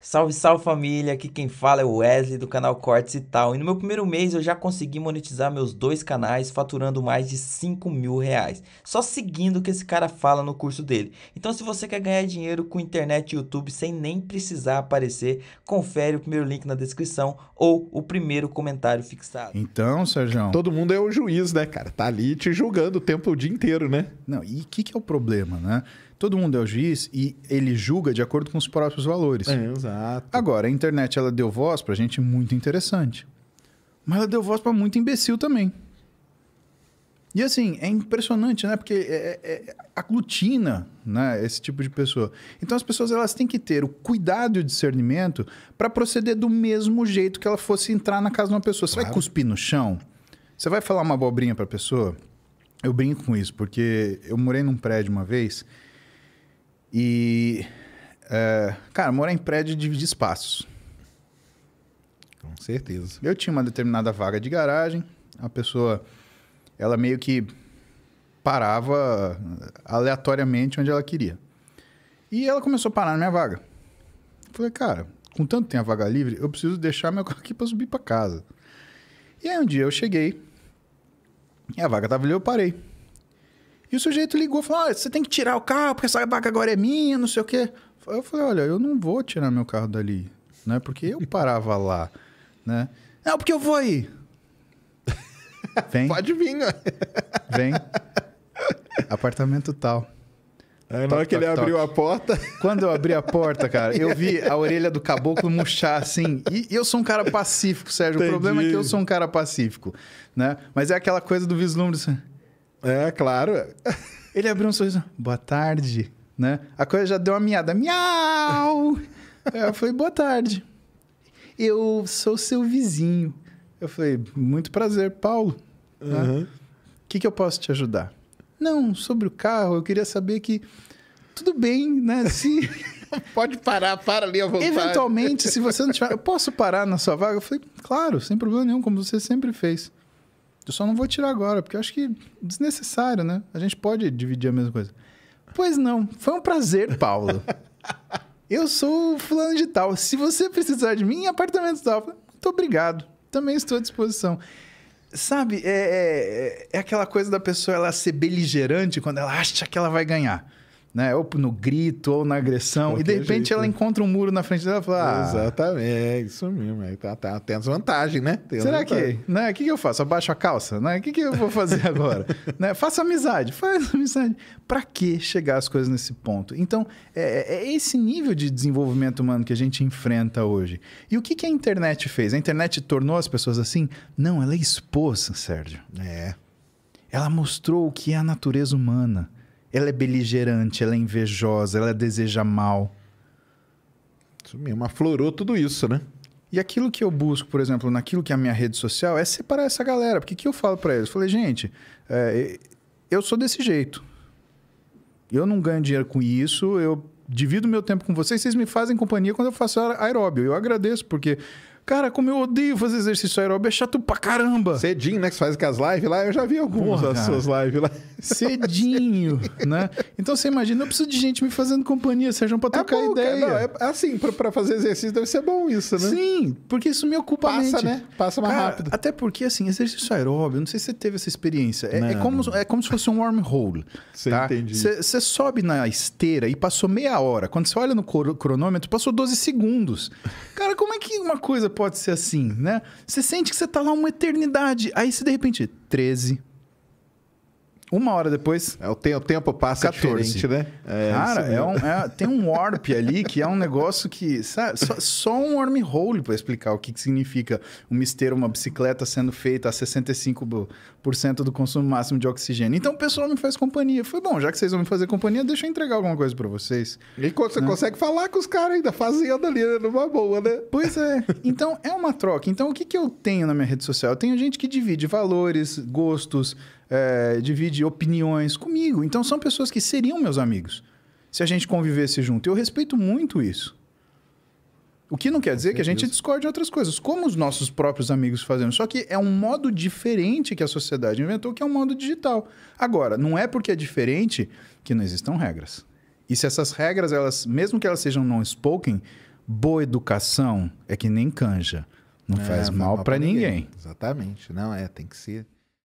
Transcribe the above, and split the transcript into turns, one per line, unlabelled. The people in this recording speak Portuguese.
Salve, salve família! Aqui quem fala é o Wesley do canal Cortes e tal. E no meu primeiro mês eu já consegui monetizar meus dois canais, faturando mais de 5 mil reais. Só seguindo o que esse cara fala no curso dele. Então, se você quer ganhar dinheiro com internet e YouTube sem nem precisar aparecer, confere o primeiro link na descrição ou o primeiro comentário fixado.
Então, Sérgio.
Todo mundo é o juiz, né, cara? Tá ali te julgando o tempo o dia inteiro, né?
Não, e o que, que é o problema, né? Todo mundo é o juiz e ele julga de acordo com os próprios valores.
É, exato.
Agora, a internet ela deu voz pra gente muito interessante. Mas ela deu voz pra muito imbecil também. E assim, é impressionante, né? Porque é, é, é, aglutina né? esse tipo de pessoa. Então as pessoas elas têm que ter o cuidado e o discernimento para proceder do mesmo jeito que ela fosse entrar na casa de uma pessoa. Você
Claro.
vai cuspir no chão? Você vai falar uma abobrinha pra pessoa? Eu brinco com isso, porque eu morei num prédio uma vez e. é, cara, morar em prédio divide espaços.
Com certeza.
Eu tinha uma determinada vaga de garagem, a pessoa, ela meio que parava aleatoriamente onde ela queria. E ela começou a parar na minha vaga. Eu falei, cara, com tanto tem a vaga livre, eu preciso deixar meu carro aqui para subir para casa. E aí um dia eu cheguei, e a vaga tava ali, eu parei. E o sujeito ligou e falou: "Ah, você tem que tirar o carro, porque essa vaga agora é minha, não sei o quê. Eu falei, olha, eu não vou tirar meu carro dali, né? Porque eu parava lá, né? Não, porque eu vou aí. Vem,
Pode vir, né?
vem. Apartamento tal.
Aí na hora que ele
toque,
abriu a porta,
Quando eu abri a porta, cara, eu vi a orelha do caboclo murchar assim. E eu sou um cara pacífico, Sérgio.
Entendi.
O problema é que eu sou um cara pacífico, né? Mas é aquela coisa do vislumbre. assim.
É claro.
Ele abriu um sorriso. Boa tarde, né? A coisa já deu uma miada. Miau! Aí eu falei, boa tarde. Eu sou seu vizinho. Eu falei, muito prazer, Paulo. né?
Uhum.
O que, que eu posso te ajudar? Não, sobre o carro, eu queria saber que tudo bem, né? Se
Pode parar, para ali à vontade.
eventualmente, se você não tiver, eu posso parar na sua vaga? Eu falei, claro, sem problema nenhum, como você sempre fez. Eu só não vou tirar agora, porque eu acho que desnecessário, né? A gente pode dividir a mesma coisa. Pois não, foi um prazer, Paulo. Eu sou o fulano de tal. Se você precisar de mim, apartamento tal. Muito obrigado. Também estou à disposição. Sabe, é, é, é aquela coisa da pessoa ela ser beligerante quando ela acha que ela vai ganhar. Né? Ou no grito, ou na agressão. e de
Qualquer
repente
jeito,
ela encontra um muro na frente dela e fala: ah,
Exatamente, é isso mesmo. Aí tá, tá, tem as vantagens, né? Tem
Será
vantagens.
que? Né? O que, que eu faço? Abaixo a calça? Né? O que, que eu vou fazer agora? né? Faça amizade. Faz amizade. Pra que chegar as coisas nesse ponto? Então, é, é esse nível de desenvolvimento humano que a gente enfrenta hoje. E o que, que a internet fez? A internet tornou as pessoas assim? Não, ela expôs, Sérgio.
É.
Ela mostrou o que é a natureza humana. Ela é beligerante, ela é invejosa, ela deseja mal.
Isso mesmo, aflorou tudo isso, né?
E aquilo que eu busco, por exemplo, naquilo que é a minha rede social, é separar essa galera. Porque o que eu falo pra eles? Eu falei, gente, é, eu sou desse jeito. Eu não ganho dinheiro com isso, eu divido meu tempo com vocês, vocês me fazem companhia quando eu faço aer- aeróbio. Eu agradeço, porque, cara, como eu odeio fazer exercício aeróbio, é chato pra caramba.
Cedinho, né? Que você faz com as lives lá, eu já vi algumas das suas lives lá.
Cedinho, né? Então você imagina, eu preciso de gente me fazendo companhia, Sérgio, pra trocar
bom, cara.
ideia.
Não, é assim, pra, pra fazer exercício deve ser bom isso, né?
Sim, porque isso me ocupa a
Passa,
mente.
né? Passa mais
Cara,
rápido.
Até porque, assim, exercício aeróbio, não sei se você teve essa experiência. É, é como, é como se fosse um wormhole.
Sim,
tá?
entendi.
Você você sobe na esteira e passou meia hora. Quando você olha no cronômetro, passou 12 segundos. Cara, como é que uma coisa pode ser assim, né? Você sente que você tá lá uma eternidade. Aí, se de repente, 13. Uma hora depois,
É, o, te- o tempo passa
14.
diferente, né? É,
Cara, é um- é- tem um warp ali que é um negócio que. Sabe, só, só um wormhole para explicar o que, que significa uma esteira, uma bicicleta sendo feita a 65% do consumo máximo de oxigênio. Então o pessoal me faz companhia. Foi bom, já que vocês vão me fazer companhia, deixa eu entregar alguma coisa para vocês.
E você consegue falar com os caras ainda, fazendo ali, né? numa boa, né?
Pois é. Então é uma troca. Então o que, que eu tenho na minha rede social? Eu tenho gente que divide valores, gostos, é, divide opiniões comigo. Então são pessoas que seriam meus amigos se a gente convivesse junto. Eu respeito muito isso. O que não quer dizer que a gente discorde de outras coisas, como os nossos próprios amigos fazemos. Só que é um modo diferente que a sociedade inventou, que é um modo digital. Agora, não é porque é diferente que não existam regras. E se essas regras, elas, mesmo que elas sejam não spoken, Boa educação é que nem canja. Não
É,
faz mal pra ninguém.
Exatamente. Não, é, tem que ser.